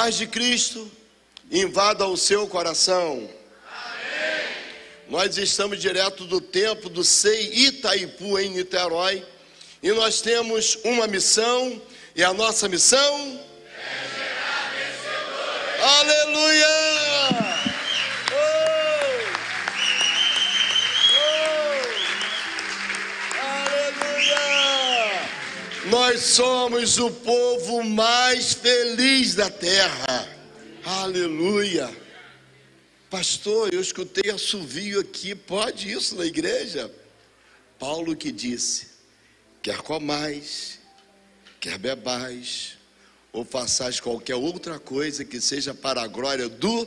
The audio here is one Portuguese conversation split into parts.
paz de Cristo invada o seu coração. Nós estamos direto do templo do Sei Itaipu, em Niterói, e nós temos uma missão, e a nossa missão é gerar. Aleluia! Nós somos o povo mais feliz da terra. Aleluia. Pastor, eu escutei assovio aqui. Pode isso na igreja? Paulo que disse: quer comais, quer bebais, ou façais qualquer outra coisa que seja para a glória do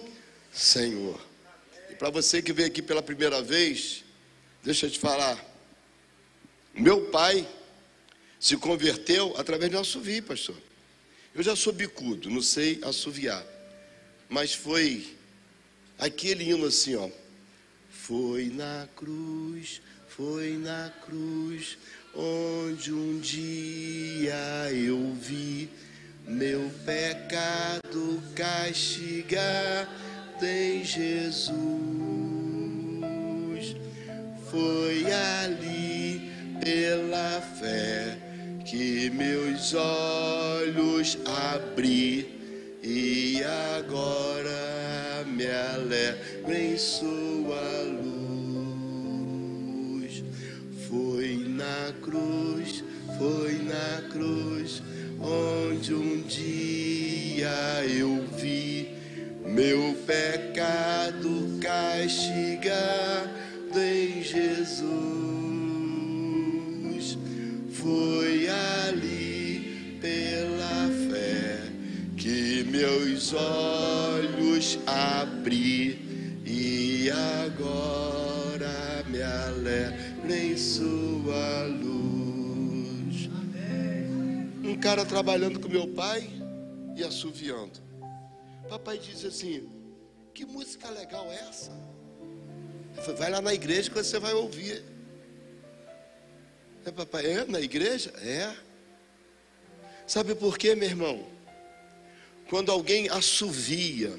Senhor. E para você que veio aqui pela primeira vez, deixa eu te falar. Meu pai se converteu através do assovio, pastor. Eu já sou bicudo, não sei assoviar. Mas foi aquele hino assim, ó. Foi na cruz, foi na cruz, onde um dia eu vi meu pecado castigado em Jesus. Foi ali pela fé que meus olhos abri e agora me alegro em sua luz. Foi na cruz, foi na cruz, onde um dia eu vi meu pecado castigado olhos abri e agora me alegro em sua luz. Um cara trabalhando com meu pai e assoviando. Papai disse assim: Que música legal é essa? Falei, vai lá na igreja que você vai ouvir. É, papai, é na igreja? É. Sabe por quê, meu irmão? Quando alguém assovia,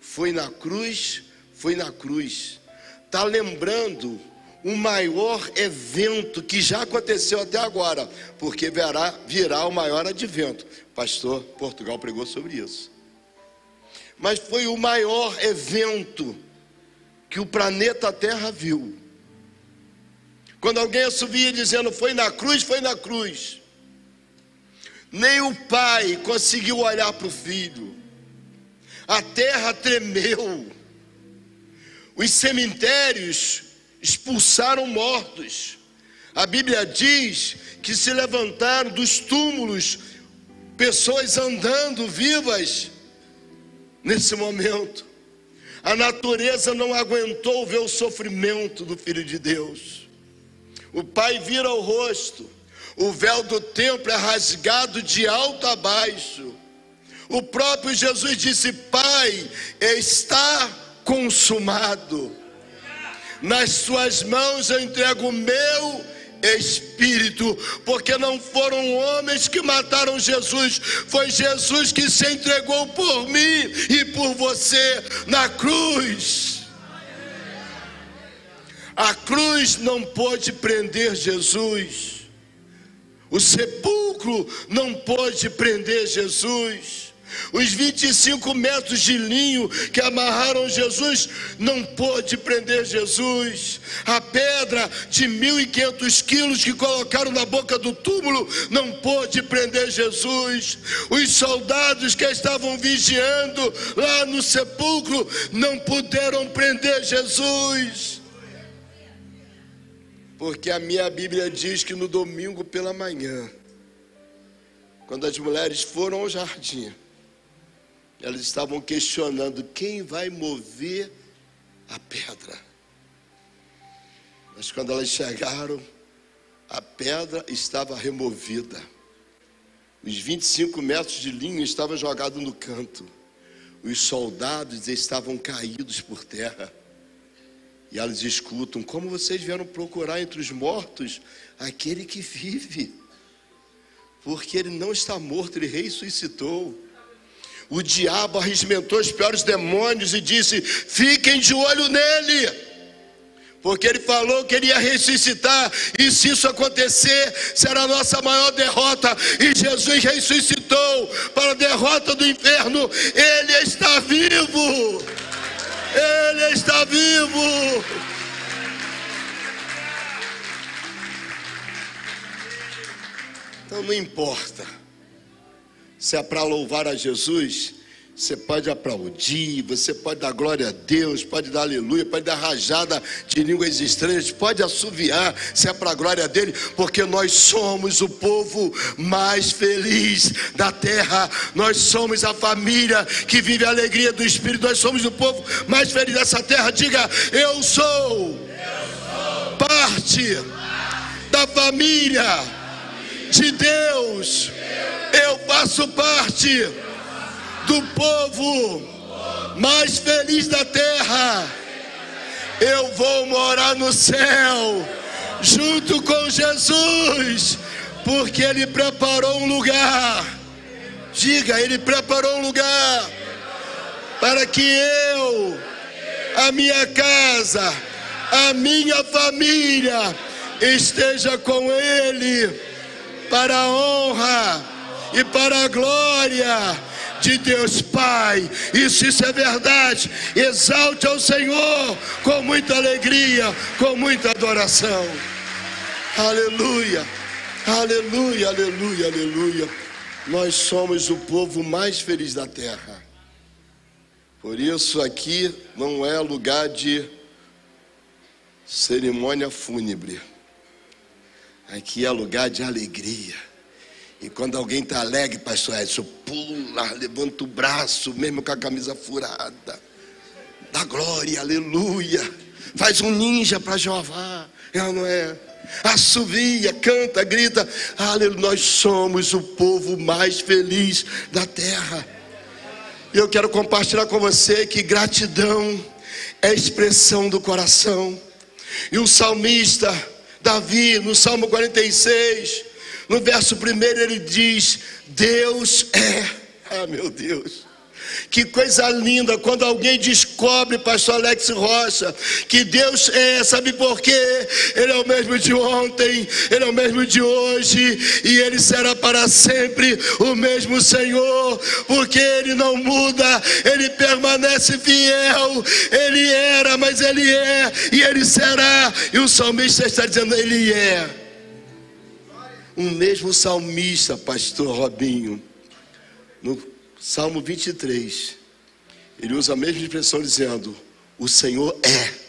foi na cruz, foi na cruz. Está lembrando o maior evento que já aconteceu até agora, porque virá, virá o maior advento. Pastor Portugal pregou sobre isso. Mas foi o maior evento que o planeta Terra viu. Quando alguém assovia dizendo foi na cruz, foi na cruz. Nem o pai conseguiu olhar para o filho. A terra tremeu. Os cemitérios expulsaram mortos. A Bíblia diz que se levantaram dos túmulos pessoas andando vivas nesse momento. A natureza não aguentou ver o sofrimento do Filho de Deus. O pai vira o rosto, o véu do templo é rasgado de alto a baixo. O próprio Jesus disse: Pai, está consumado. Nas suas mãos eu entrego o meu espírito, porque não foram homens que mataram Jesus, foi Jesus que se entregou por mim e por você na cruz. A cruz não pôde prender Jesus. O sepulcro não pôde prender Jesus. Os 25 metros de linho que amarraram Jesus não pôde prender Jesus. A pedra de 1.500 quilos que colocaram na boca do túmulo não pôde prender Jesus. Os soldados que estavam vigiando lá no sepulcro não puderam prender Jesus. Porque a minha Bíblia diz que no domingo pela manhã, quando as mulheres foram ao jardim, elas estavam questionando quem vai mover a pedra. Mas quando elas chegaram, a pedra estava removida. Os 25 metros de linho estavam jogados no canto. Os soldados estavam caídos por terra. E elas escutam: Como vocês vieram procurar entre os mortos aquele que vive? Porque ele não está morto, ele ressuscitou. o diabo arregimentou os piores demônios e disse: fiquem de olho nele. Porque ele falou que ele ia ressuscitar, e se isso acontecer, será a nossa maior derrota. E Jesus ressuscitou para a derrota do inferno. Ele está vivo. Ele está vivo. Então não importa se é para louvar a Jesus, você pode aplaudir, você pode dar glória a Deus, pode dar aleluia, pode dar rajada de línguas estranhas, pode assoviar, se é para a glória dele, porque nós somos o povo mais feliz da terra, nós somos a família que vive a alegria do Espírito, nós somos o povo mais feliz dessa terra. Diga, eu sou, eu sou. parte da família de Deus eu faço parte do povo mais feliz da terra. Eu vou morar no céu junto com Jesus, porque Ele preparou um lugar. Diga, Ele preparou um lugar para que eu, a minha casa, a minha família esteja com Ele para a honra e para a glória de Deus Pai. Isso, isso é verdade. Exalte ao Senhor com muita alegria, com muita adoração. Aleluia, aleluia, aleluia, aleluia. Nós somos o povo mais feliz da terra. Por isso aqui não é lugar de cerimônia fúnebre. Aqui é lugar de alegria. E quando alguém está alegre, pastor Edson, pula, levanta o braço, mesmo com a camisa furada. Dá glória, aleluia. Faz um ninja para Jeová. É não é? Assovia, canta, grita. Aleluia. Nós somos o povo mais feliz da terra. E eu quero compartilhar com você que gratidão é expressão do coração. E o salmista, Davi, no Salmo 46, no verso primeiro ele diz: Deus é. Ah, meu Deus. Que coisa linda quando alguém descobre, pastor Alex Rocha, que Deus é, sabe por quê? Ele é o mesmo de ontem, ele é o mesmo de hoje, e ele será para sempre o mesmo Senhor, porque ele não muda, ele permanece fiel, ele era, mas ele é, e ele será, e o salmista está dizendo: ele é um mesmo salmista, pastor Robinho, no Salmo 23, ele usa a mesma expressão dizendo: O Senhor é.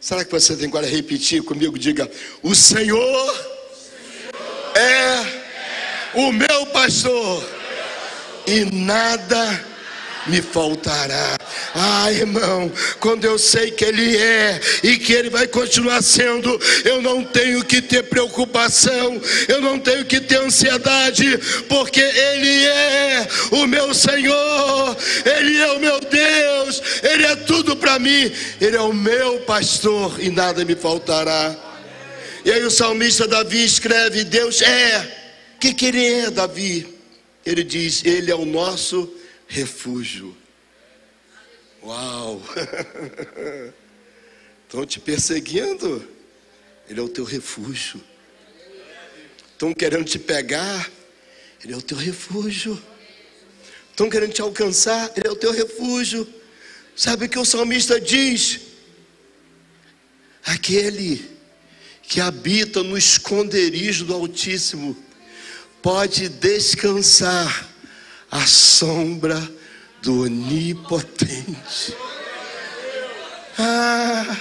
Será que você tem agora repetir comigo? Diga: O Senhor, é, o meu pastor, e nada me faltará. Ah, irmão, quando eu sei que Ele é e que Ele vai continuar sendo, eu não tenho que ter preocupação, eu não tenho que ter ansiedade, porque Ele é o meu Senhor, Ele é o meu Deus, Ele é tudo para mim, Ele é o meu pastor e nada me faltará. E aí o salmista Davi escreve: Deus é. O que, que ele é, Davi? Ele diz: Ele é o nosso refúgio. Uau! Estão te perseguindo, Ele é o teu refúgio. Estão querendo te pegar, Ele é o teu refúgio. Estão querendo te alcançar, Ele é o teu refúgio. Sabe o que o salmista diz? Aquele que habita no esconderijo do Altíssimo pode descansar à sombra do Onipotente. Ah,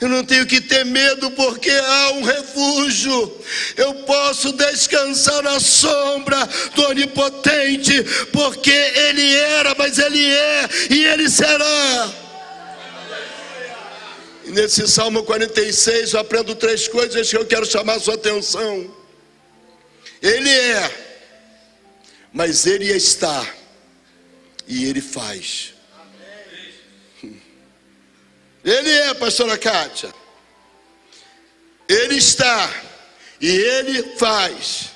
eu não tenho que ter medo porque há um refúgio. Eu posso descansar na sombra do Onipotente, porque Ele era, mas Ele é e Ele será. E nesse Salmo 46 eu aprendo três coisas que eu quero chamar a sua atenção. Ele é, mas Ele está e Ele faz. Ele é, pastora Kátia. Ele está e Ele faz.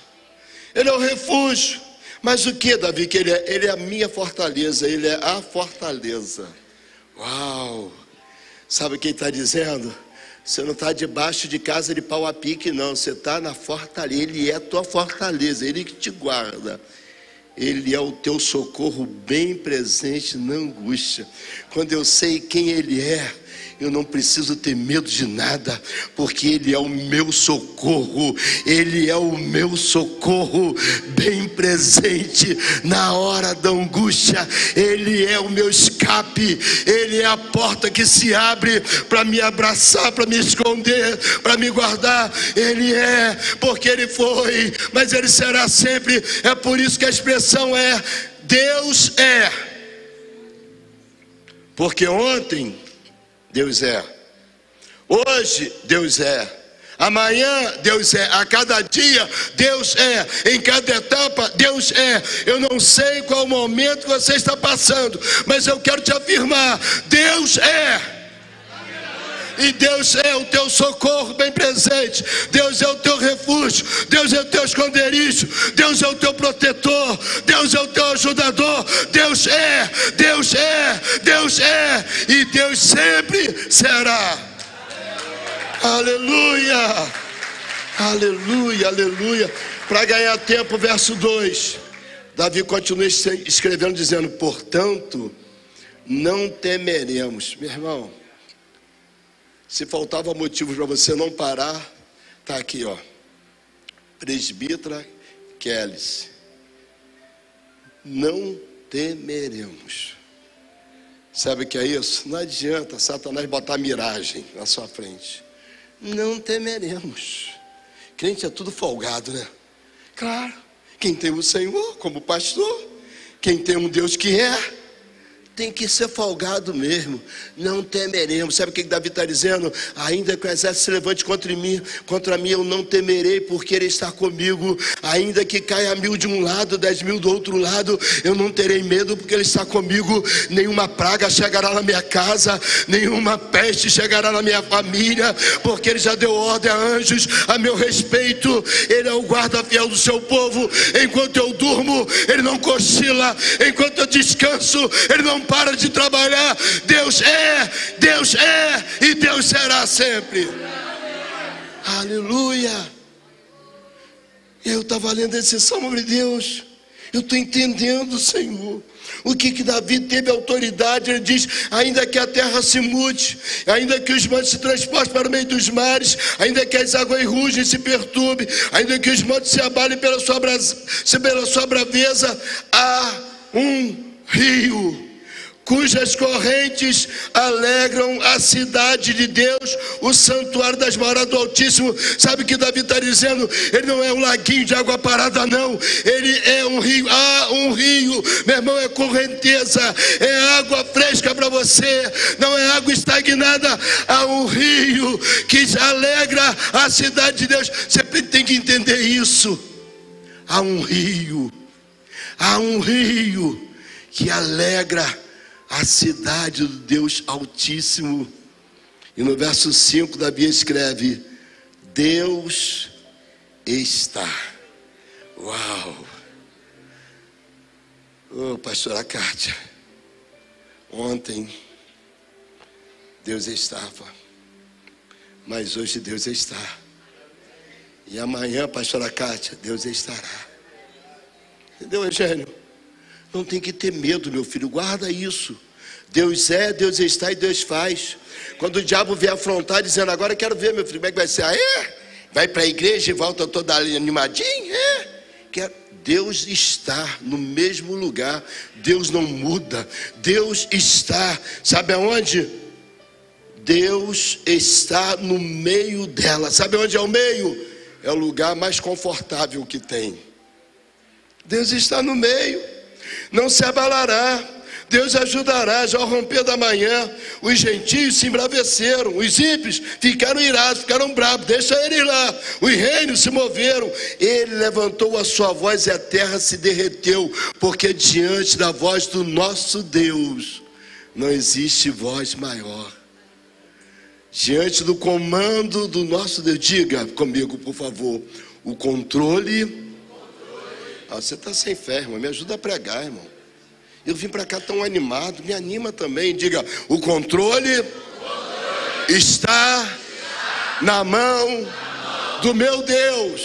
Ele é o refúgio. Mas o que, Davi? Que ele é, ele é a minha fortaleza, ele é a fortaleza. Uau! Sabe quem está dizendo? Você não está debaixo de casa de pau a pique, não. Você está na fortaleza. Ele é a tua fortaleza, ele que te guarda. Ele é o teu socorro bem presente na angústia. Quando eu sei quem Ele é, eu não preciso ter medo de nada, porque Ele é o meu socorro, Ele é o meu socorro bem presente na hora da angústia, Ele é o meu escape, Ele é a porta que se abre para me abraçar, para me esconder, para me guardar. Ele é, porque Ele foi, mas Ele será sempre. É por isso que a expressão é: Deus é. Porque ontem Deus é. Hoje, Deus é. Amanhã, Deus é. A cada dia, Deus é. Em cada etapa, Deus é. Eu não sei qual momento você está passando, mas eu quero te afirmar: Deus é. E Deus é o teu socorro bem presente. Deus é o teu refúgio. Deus é o teu esconderijo. Deus é o teu protetor. Deus é o teu ajudador. Deus é, Deus é, Deus é. E Deus sempre será. Aleluia. Aleluia, aleluia. Para ganhar tempo, verso 2. Davi continua escrevendo, dizendo: Portanto, não temeremos. Meu irmão, se faltava motivos para você não parar, tá aqui, ó. Presbítera Kelly. Não temeremos. Sabe o que é isso? Não adianta Satanás botar miragem na sua frente. Não temeremos. Crente é tudo folgado, né? Claro. Quem tem o Senhor como pastor, quem tem um Deus que é, tem que ser folgado mesmo. Não temeremos. Sabe o que Davi está dizendo? Ainda que o exército se levante contra mim, contra mim eu não temerei, porque ele está comigo. Ainda que caia mil de um lado, dez mil do outro lado, eu não terei medo, porque ele está comigo. Nenhuma praga chegará na minha casa, nenhuma peste chegará na minha família, porque ele já deu ordem a anjos a meu respeito. Ele é o guarda fiel do seu povo. Enquanto eu durmo, ele não cochila. Enquanto eu descanso, ele não para de trabalhar. Deus é, Deus é e Deus será sempre. Aleluia. Eu estava lendo esse salmo de Deus. Eu estou entendendo, Senhor. O que, que Davi teve autoridade? Ele diz: ainda que a terra se mude, ainda que os montes se transportem para o meio dos mares, ainda que as águas rugem e se perturbem, ainda que os montes se abalem pela sua, pela sua braveza, há um rio cujas correntes alegram a cidade de Deus, o santuário das moradas do Altíssimo. Sabe que Davi está dizendo? Ele não é um laguinho de água parada, não. Ele é um rio. Ah, um rio, meu irmão, é correnteza, é água fresca para você, não é água estagnada. Há um rio que alegra a cidade de Deus. Você tem que entender isso. Há um rio, há um rio que alegra a cidade do Deus Altíssimo. E no verso 5, Davi escreve: Deus está. Uau! Ô, oh, pastora Kátia, ontem Deus estava, mas hoje Deus está. E amanhã, pastora Kátia, Deus estará. Entendeu, Eugênio? Não tem que ter medo, meu filho, guarda isso. Deus é, Deus está e Deus faz. Quando o diabo vier afrontar, dizendo, agora quero ver, meu filho, como é que vai ser? Ah, é? Vai para a igreja e volta toda animadinho? É? Quero. Deus está no mesmo lugar, Deus não muda, Deus está, sabe aonde? Deus está no meio dela, sabe onde é o meio? É o lugar mais confortável que tem. Deus está no meio não se abalará. Deus ajudará, já ao romper da manhã, os gentios se embraveceram, os ímpios ficaram irados, ficaram bravos, deixa ele lá, os reinos se moveram, ele levantou a sua voz e a terra se derreteu, porque diante da voz do nosso Deus não existe voz maior. Diante do comando do nosso Deus, diga comigo, por favor, o controle Ah, você está sem fé, irmão. Me ajuda a pregar, irmão. Eu vim para cá tão animado, me anima também. Diga: o controle, está na mão do meu Deus.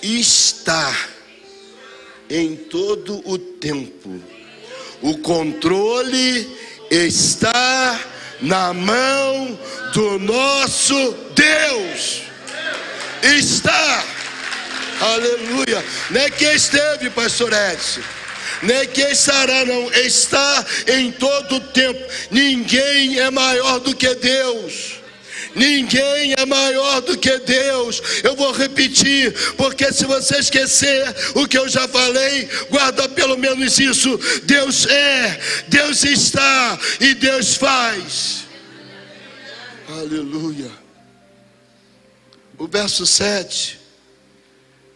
Está em todo o tempo. O controle está na mão do nosso Deus. Está. Aleluia. É que esteve, pastor Edson. É que estará, não. Está em todo o tempo. Ninguém é maior do que Deus. Ninguém é maior do que Deus. Eu vou repetir, porque se você esquecer o que eu já falei, guarda pelo menos isso. Deus é, Deus está e Deus faz. Aleluia. O verso 7,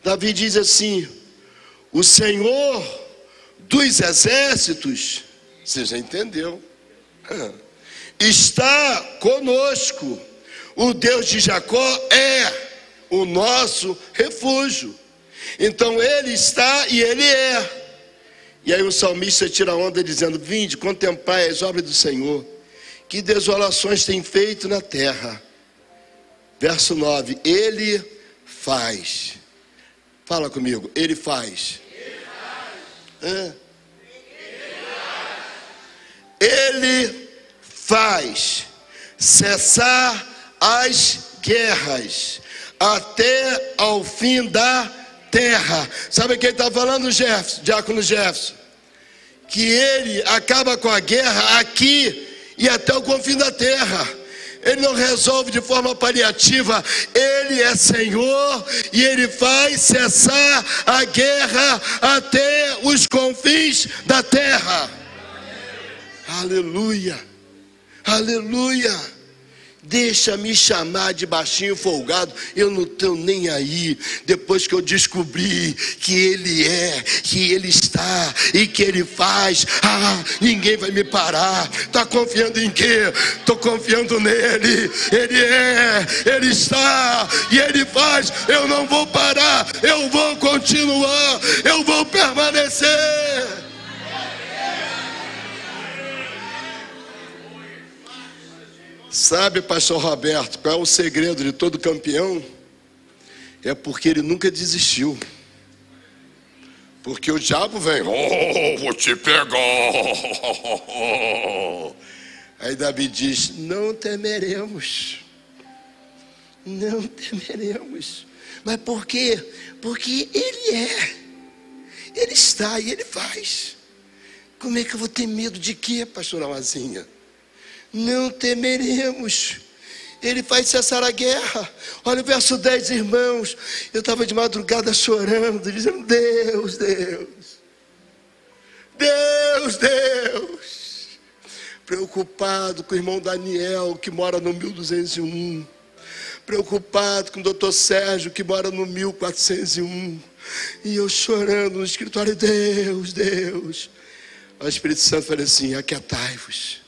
Davi diz assim: O Senhor dos exércitos, você já entendeu, está conosco o Deus de Jacó é o nosso refúgio. Então ele está e ele é. E aí o salmista tira onda dizendo: Vinde, contemplai as obras do Senhor, que desolações tem feito na terra. Verso 9: Ele faz. Fala comigo, ele faz. Ele faz. Ele faz cessar as guerras até ao fim da terra. Sabe quem está falando, Jefferson, Diácono Jefferson? Que ele acaba com a guerra aqui e até o confim da terra. Ele não resolve de forma paliativa, ele é Senhor e ele faz cessar a guerra até os confins da terra. Aleluia, aleluia. Deixa me chamar de baixinho folgado, eu não estou nem aí. Depois que eu descobri que Ele é, que Ele está e que Ele faz, ah, ninguém vai me parar. Está confiando em quê? Estou confiando nele. Ele é, Ele está e Ele faz. Eu não vou parar, eu vou continuar, eu vou permanecer. Sabe, pastor Roberto, qual é o segredo de todo campeão? É porque ele nunca desistiu. Porque o diabo vem, oh, vou te pegar. Aí Davi diz: Não temeremos. Não temeremos. Mas por quê? Porque Ele é. Ele está e Ele faz. Como é que eu vou ter medo de quê, pastor Amazinha? Não temeremos. Ele faz cessar a guerra. Olha o verso 10, irmãos. Eu estava de madrugada chorando, dizendo: Deus, Deus, Deus, Deus. Preocupado com o irmão Daniel, que mora no 1201. Preocupado com o doutor Sérgio, que mora no 1401. E eu chorando no escritório: Deus, Deus. O Espírito Santo falou assim: Aquietai-vos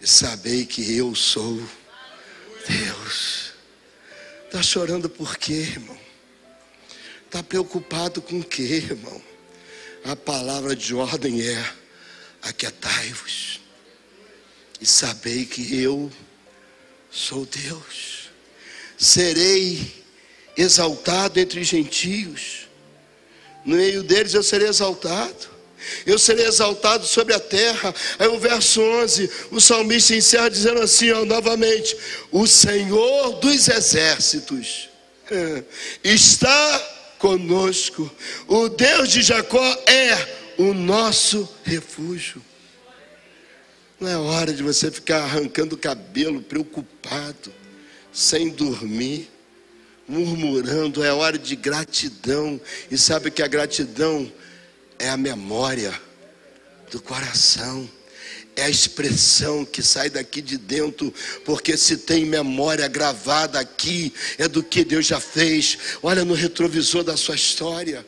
e sabei que eu sou Deus. Está chorando por quê, irmão? Está preocupado com o quê, irmão? A palavra de ordem é: aquietai-vos e sabei que eu sou Deus. Serei exaltado entre os gentios, no meio deles eu serei exaltado eu serei exaltado sobre a terra. Aí o verso 11, o salmista encerra dizendo assim, ó, novamente: O Senhor dos exércitos está conosco, o Deus de Jacó é o nosso refúgio. Não é hora de você ficar arrancando o cabelo, preocupado, sem dormir, murmurando. É hora de gratidão. E sabe que a gratidão é a memória do coração. É a expressão que sai daqui de dentro, porque se tem memória gravada aqui, é do que Deus já fez. Olha no retrovisor da sua história.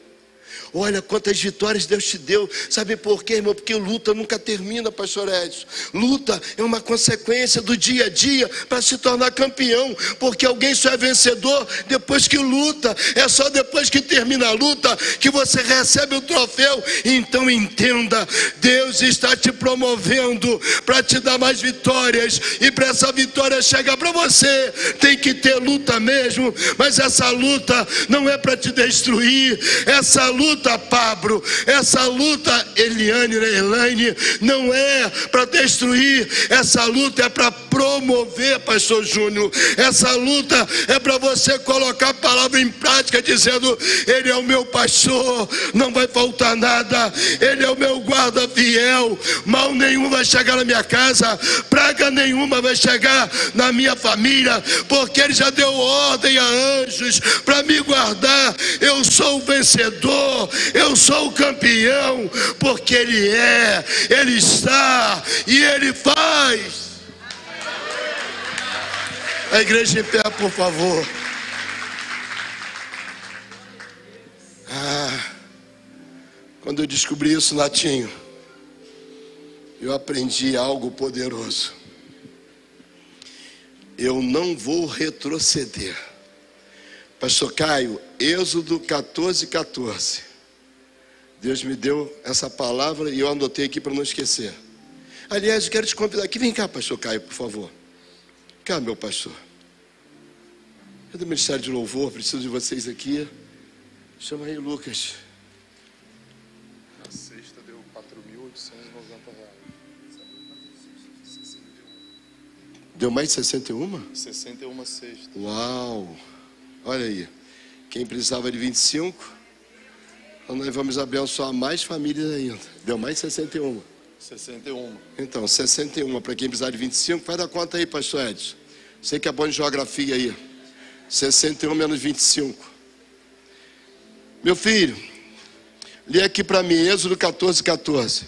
Olha quantas vitórias Deus te deu. Sabe por quê, irmão? Porque luta nunca termina, pastor Edson. Luta é uma consequência do dia a dia para se tornar campeão. Porque alguém só é vencedor depois que luta. É só depois que termina a luta que você recebe o troféu. Então entenda: Deus está te promovendo para te dar mais vitórias. E para essa vitória chegar para você, tem que ter luta mesmo. Mas essa luta não é para te destruir. Essa luta, Pablo, essa luta, Eliane, Elaine, não é para destruir. Essa luta é para promover, Pastor Júnior. Essa luta é para você colocar a palavra em prática, dizendo: Ele é o meu pastor, não vai faltar nada. Ele é o meu guarda fiel. Mal nenhum vai chegar na minha casa, praga nenhuma vai chegar na minha família, porque Ele já deu ordem a anjos para me guardar. Eu sou o vencedor, eu sou o campeão, porque Ele é, Ele está e Ele faz. A igreja em pé, por favor. Ah, quando eu descobri isso, Natinho, eu aprendi algo poderoso. Eu não vou retroceder. Pastor Caio, Êxodo 14, 14. Deus me deu essa palavra e eu anotei aqui para não esquecer. Aliás, eu quero te convidar aqui. Vem cá, pastor Caio, por favor. Cá, meu pastor. É do Ministério de Louvor, preciso de vocês aqui. Chama aí, Lucas. A sexta deu 4.890 reais. Deu mais de 61? 61 sexta. Uau! Olha aí. Quem precisava de 25, então nós vamos abençoar mais famílias ainda. Deu mais de 61. 61. Então, 61 para quem precisar de 25, faz a conta aí, pastor Edson. Sei que é bom de geografia aí. 61 menos 25. Meu filho, lê aqui para mim, Êxodo 14, 14.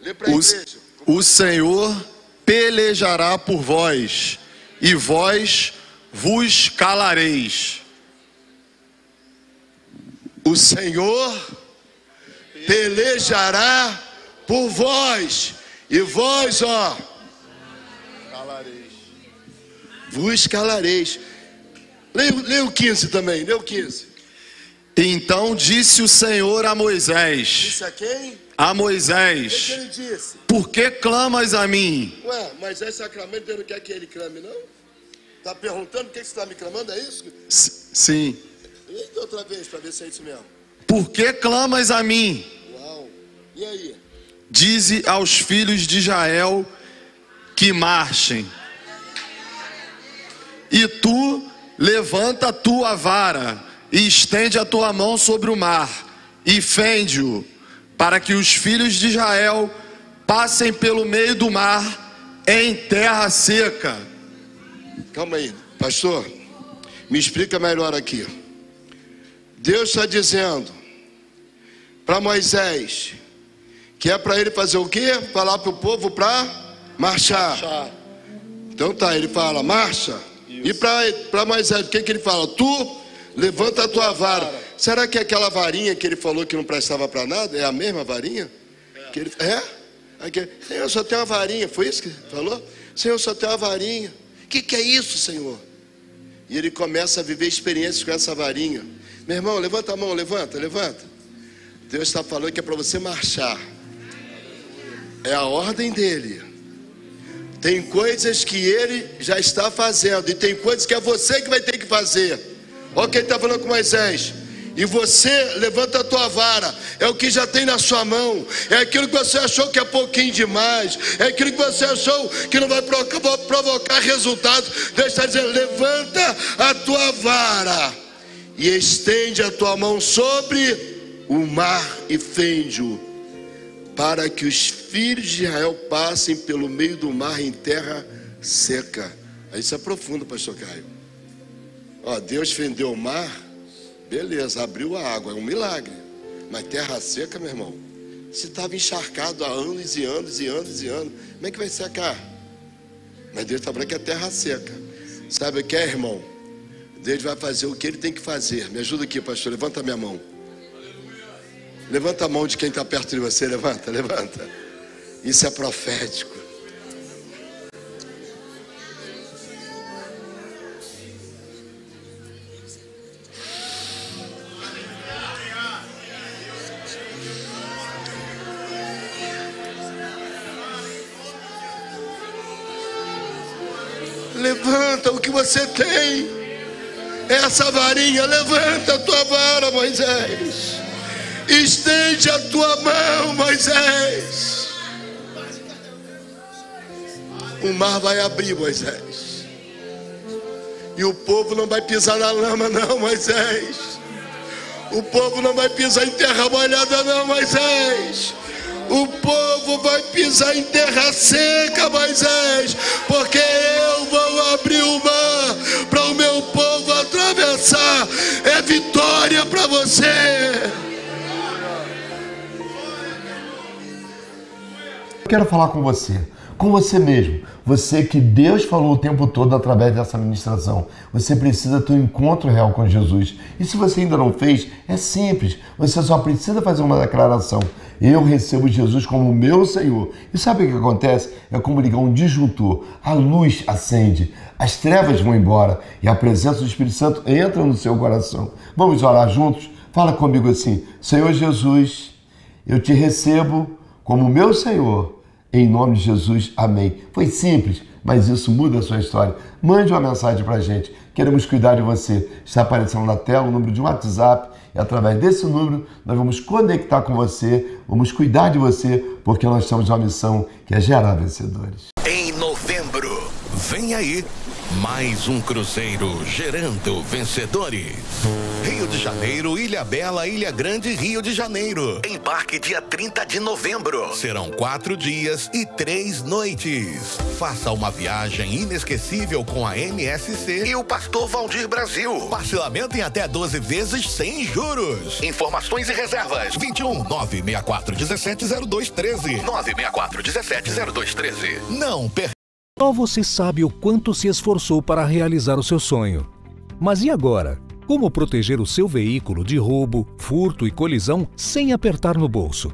Lê para a O, igreja. o Senhor pelejará por vós, e vós vos calareis. O Senhor pelejará por vós, e vós, ó, Calareis. vos calareis. Leia, o- leia o 15 também, leia o 15. Então disse o Senhor a Moisés: Disse a quem? A O que, Moisés: que ele disse? Por que clamas a mim? Ué, mas é sacramento, ele não quer que ele clame, não? Está perguntando o que, que você está me clamando, é isso? S- Sim. Eita outra vez, para ver se é isso mesmo. Por que clamas a mim? Uau. E aí? Dize aos filhos de Israel que marchem. E tu levanta a tua vara e estende a tua mão sobre o mar e fende-o, para que os filhos de Israel passem pelo meio do mar em terra seca. Calma aí, pastor. Me explica melhor aqui. Deus está dizendo para Moisés que é para ele fazer o quê? Falar para o povo para marchar. Então tá, ele fala, marcha. E para Moisés, o que, que ele fala? Tu levanta a tua vara. Será que aquela varinha que ele falou que não prestava para nada é a mesma varinha? Que ele, é? Aqui, Senhor, só tem uma varinha. Foi isso que ele falou? Senhor, só tem uma varinha. O que, que é isso, Senhor? E ele começa a viver experiências com essa varinha. Meu irmão, levanta a mão, levanta, levanta. Deus está falando que é para você marchar. É a ordem dele. Tem coisas que ele já está fazendo, e tem coisas que é você que vai ter que fazer. Olha o que ele está falando com Moisés. E você levanta a tua vara, é o que já tem na sua mão, é aquilo que você achou que é pouquinho demais, é aquilo que você achou que não vai provocar, provocar resultados. Deus está dizendo: levanta a tua vara e estende a tua mão sobre o mar e fende-o para que os filhos de Israel passem pelo meio do mar em terra seca. Aí se aprofunda, pastor Caio. Ó, Deus fendeu o mar, beleza, abriu a água, é um milagre. Mas terra seca, meu irmão, se estava encharcado há anos e anos e anos e anos, como é que vai secar? Mas Deus está falando que é terra seca. Sabe o que é, irmão? Deus vai fazer o que ele tem que fazer. Me ajuda aqui, pastor, levanta a minha mão. Levanta a mão de quem está perto de você. Levanta, levanta. Isso é profético. Levanta o que você tem. Essa varinha, levanta a tua vara, Moisés. Estende a tua mão, Moisés. O mar vai abrir, Moisés. E o povo não vai pisar na lama, não, Moisés. O povo não vai pisar em terra molhada, não, Moisés. O povo vai pisar em terra seca, Moisés, porque eu vou abrir o mar para o meu povo atravessar. É vitória para você. quero falar com você, com você mesmo. Você que Deus falou o tempo todo através dessa ministração. Você precisa ter um encontro real com Jesus. E se você ainda não fez, é simples. Você só precisa fazer uma declaração. Eu recebo Jesus como meu Senhor. E sabe o que acontece? É como ligar um disjuntor. A luz acende, as trevas vão embora e a presença do Espírito Santo entra no seu coração. Vamos orar juntos? Fala comigo assim: Senhor Jesus, eu te recebo como meu Senhor em nome de Jesus, amém. Foi simples, mas isso muda a sua história. Mande uma mensagem para a gente. Queremos cuidar de você. Está aparecendo na tela o número de WhatsApp. E através desse número, nós vamos conectar com você, vamos cuidar de você, porque nós temos uma missão que é gerar vencedores. Em novembro, vem aí mais um cruzeiro gerando vencedores. Rio de Janeiro, Ilha Bela, Ilha Grande, Rio de Janeiro. Embarque dia 30 de novembro. Serão quatro dias e três noites. Faça uma viagem inesquecível com a MSC e o Pastor Valdir Brasil. Parcelamento em até 12 vezes sem juros. Informações e reservas: 21 964 17 0213. 964 17 0213. Não perca. Só você sabe o quanto se esforçou para realizar o seu sonho. Mas e agora? Como proteger o seu veículo de roubo, furto e colisão sem apertar no bolso?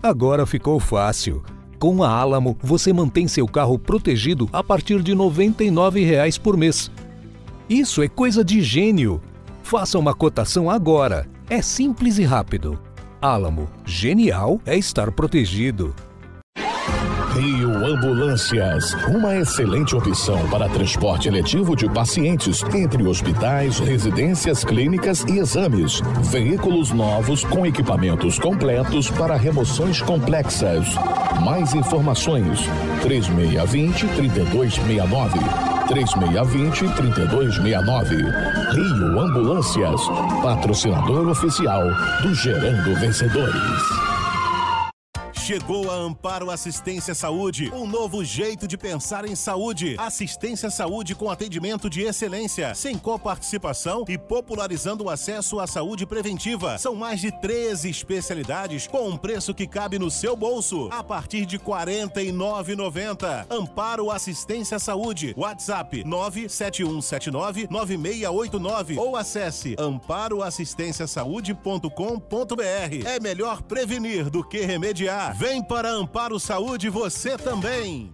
Agora ficou fácil. Com a Alamo, você mantém seu carro protegido a partir de R$ 99,00 por mês. Isso é coisa de gênio! Faça uma cotação agora. É simples e rápido. Alamo, genial é estar protegido. Rio Ambulâncias, uma excelente opção para transporte eletivo de pacientes entre hospitais, residências, clínicas e exames. Veículos novos com equipamentos completos para remoções complexas. Mais informações: 3620 3269. 3620 3269. Rio Ambulâncias, patrocinador oficial do Gerando Vencedores. Chegou a Amparo Assistência Saúde, um novo jeito de pensar em saúde. Assistência Saúde com atendimento de excelência, sem coparticipação e popularizando o acesso à saúde preventiva. São mais de 13 especialidades com um preço que cabe no seu bolso, a partir de R$ 49,90. Amparo Assistência Saúde, WhatsApp 971799689 ou acesse amparoassistenciasaude.com.br. É melhor prevenir do que remediar. Vem para Amparo Saúde você também.